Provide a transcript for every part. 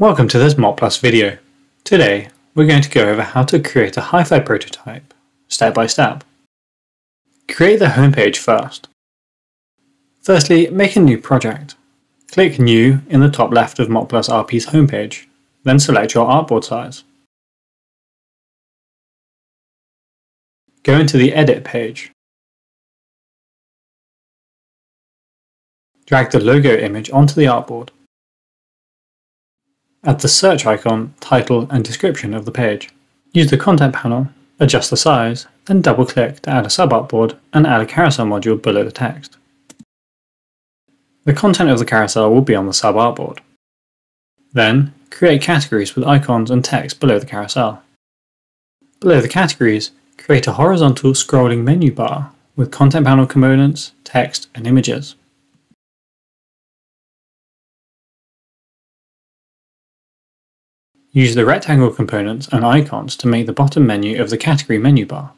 Welcome to this Mockplus video. Today, we're going to go over how to create a hi-fi prototype, step by step. Create the homepage first. Firstly, make a new project. Click New in the top left of Mockplus RP's homepage, then select your artboard size. Go into the Edit page. Drag the logo image onto the artboard. Add the search icon, title and description of the page. Use the content panel, adjust the size, then double click to add a sub-artboard and add a carousel module below the text. The content of the carousel will be on the sub-artboard. Then, create categories with icons and text below the carousel. Below the categories, create a horizontal scrolling menu bar with content panel components, text and images. Use the rectangle components and icons to make the bottom menu of the category menu bar.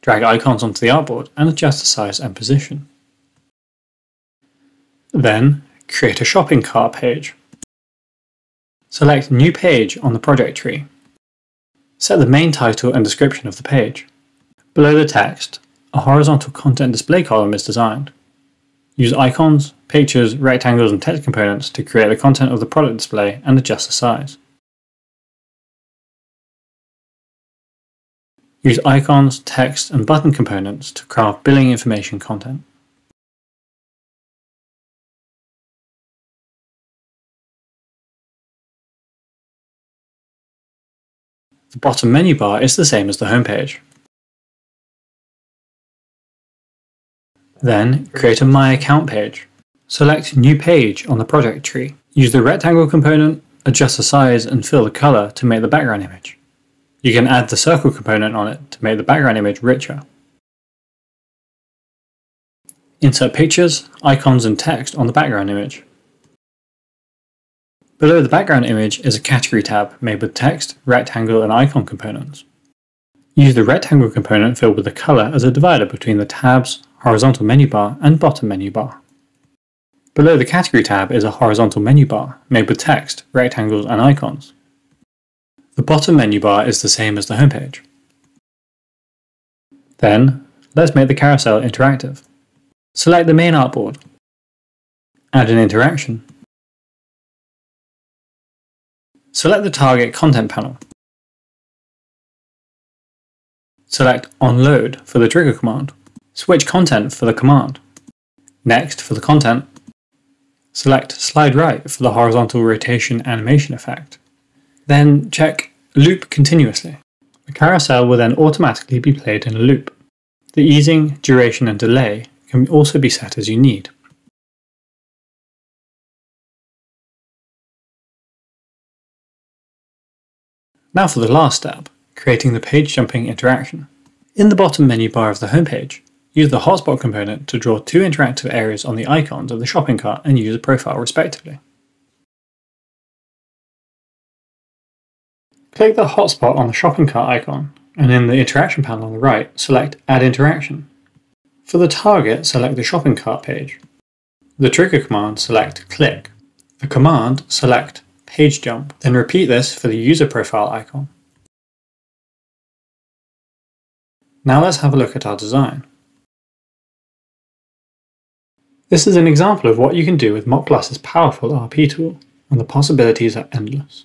Drag icons onto the artboard and adjust the size and position. Then, create a shopping cart page. Select New Page on the project tree. Set the main title and description of the page. Below the text, a horizontal content display column is designed. Use icons, pictures, rectangles and text components to create the content of the product display and adjust the size. Use icons, text and button components to craft billing information content. The bottom menu bar is the same as the homepage. Then create a My Account page. Select New Page on the project tree. Use the rectangle component, adjust the size and fill the color to make the background image. You can add the circle component on it to make the background image richer. Insert pictures, icons and text on the background image. Below the background image is a category tab made with text, rectangle and icon components. Use the rectangle component filled with the color as a divider between the tabs, horizontal menu bar, and bottom menu bar. Below the category tab is a horizontal menu bar made with text, rectangles, and icons. The bottom menu bar is the same as the homepage. Then, let's make the carousel interactive. Select the main artboard. Add an interaction. Select the target content panel. Select On Load for the trigger command. Switch content for the command. Next, for the content, select Slide Right for the horizontal rotation animation effect. Then check Loop continuously. The carousel will then automatically be played in a loop. The easing, duration and delay can also be set as you need. Now for the last step, creating the page jumping interaction. In the bottom menu bar of the homepage, Use the hotspot component to draw two interactive areas on the icons of the shopping cart and user profile respectively. Click the hotspot on the shopping cart icon, and in the interaction panel on the right, select Add Interaction. For the target, select the shopping cart page. The trigger command, select Click. The command, select Page Jump, then repeat this for the user profile icon. Now let's have a look at our design. This is an example of what you can do with Mockplus's powerful RP tool, and the possibilities are endless.